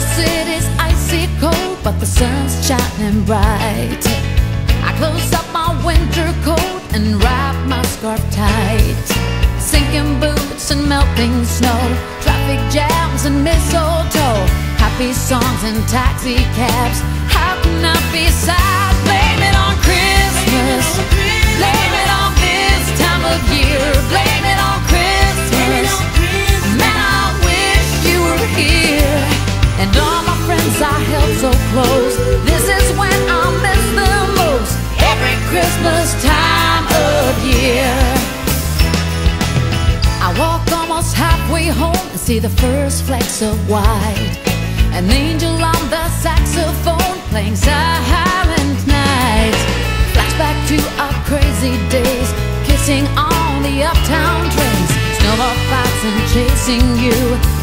city's icy cold, but the sun's shining bright. I close up my winter coat and wrap my scarf tight. Sinking boots and melting snow, traffic jams and mistletoe, happy songs and taxi cabs. How can I And all my friends I held so close. This is when I miss the most. Every Christmas time of year. I walk almost halfway home and see the first flecks of white. An angel on the saxophone playing silent night. Flashback to our crazy days, kissing on the uptown trains. Snowball fights and chasing you.